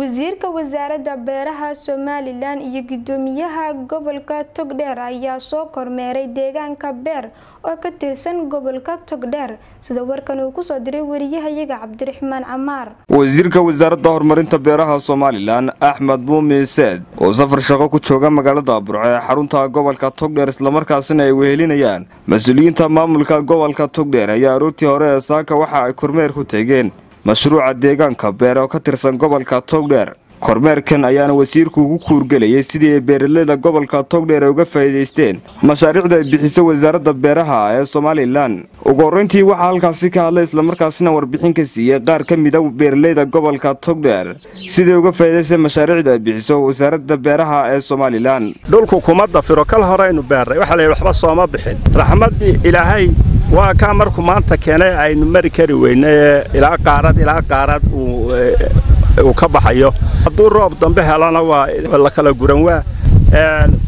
wasiirka wasaaradda beeraha somalilan iyo gudoomiyaha gobolka togdheer ayaa soo kormeeray deegaanka beer oo ka tirsan gobolka togdheer. Sida warkan uu ku soo diray wariyahayaga cabdiraxmaan camaar. Wasiirka wasaaradda horumarinta beeraha somalilan axmed muumin seed oo safar shaqo ku jooga magaalada burco ee xarunta gobolka togdheer islamarkaasina ay wehelinayaan mas'uuliyiinta maamulka gobolka togdheer ayaa aroortii hore ee saaka waxa ay kormeer ku tegeen mashruuca deegaanka beer oo ka tirsan gobolka togdheer. Kormeerkan ayaana wasiirku ugu kuurgelayay sidii ay beeraleyda gobolka togdheer ay uga faa'iidaysteen. Mashaariicda ay bixiso wasaaradda beeraha ee somalilan ugu horreyntii waxaa halkaasi ka hadlay islamarkaasina warbixin ka siiyey qaar ka mida beeraleyda gobolka togdheer. Siday uga faa'iidaysteen mashaariicda ay bixiso wasaaradda beeraha ee somalilan dhulku kuma dafiro kal horeynu beerray waxaa la yidhi waxba sooma bixin. Raxmaddii ilaahay waa kaa markuu maanta keenay aynu mari kari weyne ee ilaa qaarad ilaa qaarad uu ka baxayo. Hadduu roob dambe helana waa la kala guran. Waa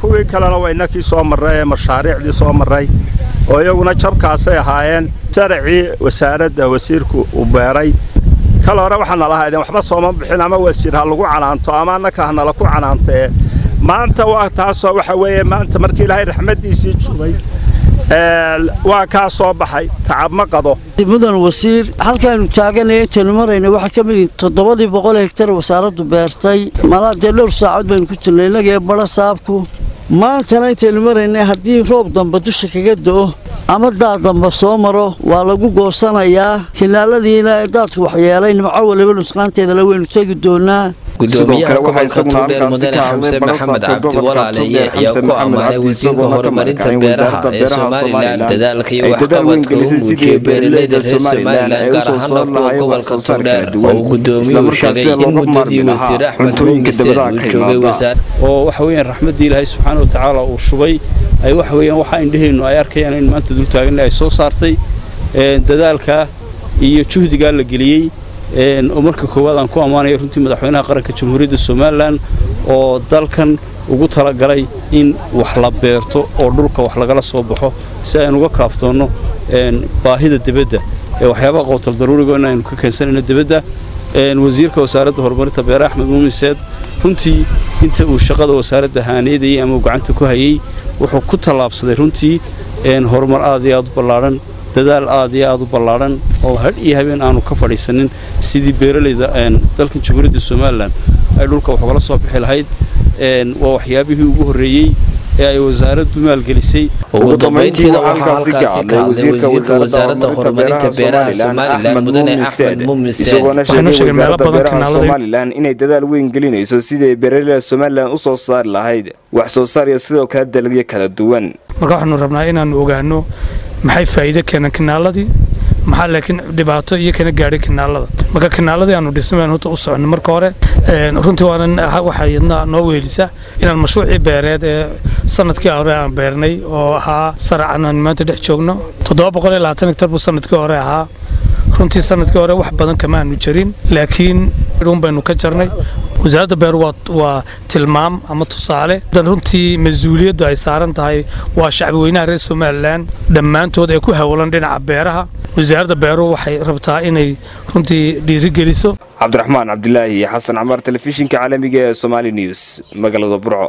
kuwii kalena waa innakii soo marray ee mashaariicdii soo marray oo iyaguna jabkaasay ahaayeen. Saracii wasaaradda wasiirku uu beeray. Kal hore waxaana lahaydeen waxba sooma bixin ama wasiir ha lagu canaanto ama annaka hanala ku canaantee. Maanta waa taasoo waxa weeye maanta markii ilaahay raxmaddiisii jubay waa kaa soo baxay. Tacab ma qado. Mudan wasiir halkaanu taaganaya intaynu marayna waxaa ka mid toddobadii boqol hektar wasaaraddu beertay. Malaa dee dhowr saacood baynu ku jirnay innagee badho saabku. Maantana intaynu maraynay haddii roob damba dusha kaga do'o ama daad damba soo maro waa lagu goosanayaa. Kinaaladiina daadku waxyeelay nimco waliba nusqaanteedala waynu tegi doonaa gudoomiyaha gobolka togdheer mudane xamse maxamed cabdi walaaleeye ayaa ku ammaanay wasiirka horumarinta beeraha ee somalilan dadaalka iyo waxqabadka uu muujiyey beeraleyda reer somalilan gaar ahaana kuwa gobolka togdheer oo uu gudoomiyuhu sheegay in muddadii wasiir axmed muumiseen uu joogay wasaar oo waxa weeyaan raxmaddii ilaahay subxaana wa tacaala uu shubay ay waxa weeyaan waxa indhaheennu ay arkayaan in maanta dul taaganna ay soo saartay dadaalka iyo juhdigaa la geliyey oo marka koowaad aan ku ammaanaya runtii madaxweynaha qaranka jamhuuriyadda somalilan oo dalkan ugu talagalay in wax la beerto oo dhulka wax lagala soo baxo si aynu uga kaaftoonno baahida dibadda ee waxyaabaha qowtal daruuriga in aynu ka keensanayno dibadda. Wasiirka wasaaradda horumarinta beeraha axmed muumin seed runtii inta uu shaqada wasaaradda haaneedayay ama uu gacanta ku hayey wuxuu ku tallaabsaday runtii horumar aad iyo aad u ballaadhan dadaal aad iyo aad u ballaadhan oo hadh iyo habeen aanu ka fadhiisanin sidii beeralayda dalkan jamhuuriyadda somalilan ay dhulka wax ugala soo bixi lahayd waa waxyaabihii ugu horreeyey ee ay wasaaraddu maalgelisay. Ugu dambayntiina waxaa halkaasi ka hadlay wasiirka wasaaradda horumarinta beeraha somalilan mudane axmed beeraha somalilan inay dadaal weyn gelinayso sidii ay beeraleyda somalilan u soo saari lahayd. Wax soo saar iyo sidoo kale dalagyo kala duwan. Marka waxaanu rabnaa inaannu ogaano maxay faa'iido keeneen kinaaladii maxaa laakiin dhibaato iyo kana gaadhay kinaalada marka kinaaladii aanu dhisnay baan horta u soconay marka hore runtii waxaa iyadna noo weelisa inaan mashruucii beereed ee sannadkii hore aan beernay oo ahaa saracan aan maanta dhex joogno. Hektar buu sannadkii hore ahaa. Runtii sannadkii hore wax badan kama aanu jirin laakiin un baynu ka jarnay. Wasaaradda beer waa tilmaam ama tusaale. Runtii mas'uuliyaddu ay saaran tahay waa shacbi reer somalilan. Dhammaantood ee ku hawlan dhinaca beeraha wasaaradda beeruhu waxay rabtaa inay runtii dhiirigeliso. Cabdiraxmaan cabdilaahi xasan camaar telefishinka caalamiga ee somaali news magaalada burco